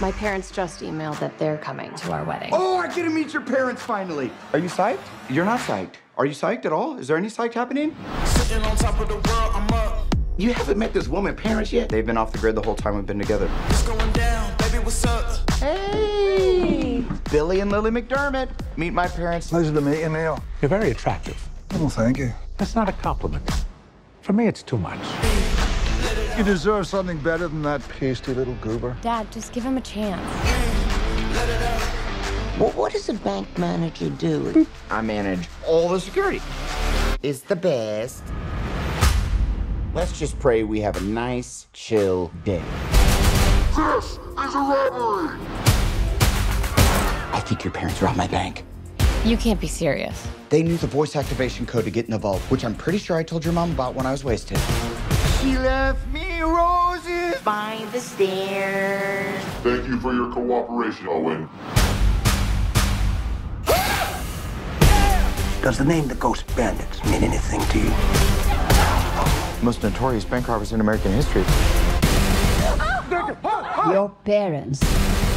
My parents just emailed that they're coming to our wedding. Oh, I get to meet your parents finally. Are you psyched? You're not psyched. Are you psyched at all? Is there any psych happening? Sitting on top of the world, I'm up. You haven't met this woman's parents yet? They've been off the grid the whole time we've been together. It's going down, baby, what's up? Hey! Billy and Lily McDermott. Meet my parents. Pleasure to meet you, Neil. You're very attractive. Oh, thank you. That's not a compliment. For me, it's too much. You deserve something better than that pasty little goober. Dad, just give him a chance. Well, what does a bank manager do? I manage all the security. It's the best. Let's just pray we have a nice, chill day. This is a robbery! I think your parents robbed my bank. You can't be serious. They knew the voice activation code to get in the vault, which I'm pretty sure I told your mom about when I was wasted. She left me roses By the stairs. Thank you for your cooperation, Owen. Does the name the Ghost Bandits mean anything to you? Most notorious bank robbers in American history. Your parents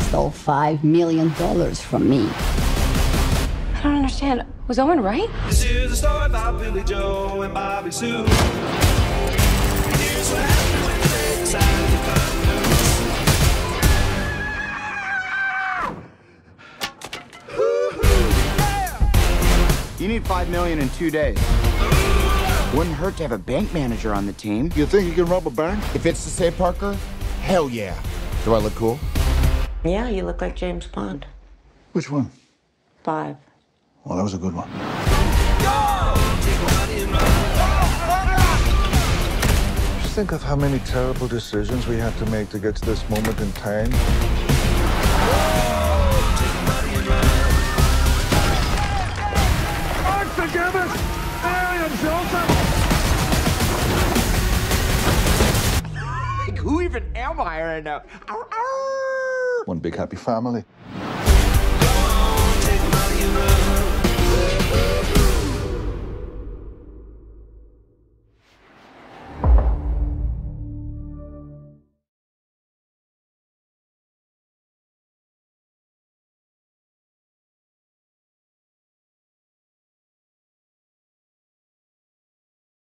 stole five million dollars from me. I don't understand. Was Owen right? This is a story about Billy Joe and Bobby Sue. You need five million in two days. Wouldn't hurt to have a bank manager on the team. You think you can rob a bank? If it's to say Parker, hell yeah. Do I look cool? Yeah, you look like James Bond. Which one? Five. Well, that was a good one. Just think of how many terrible decisions we had to make to get to this moment in time. Unforgiven! Alien Joseph! Who even am I right now? One big happy family.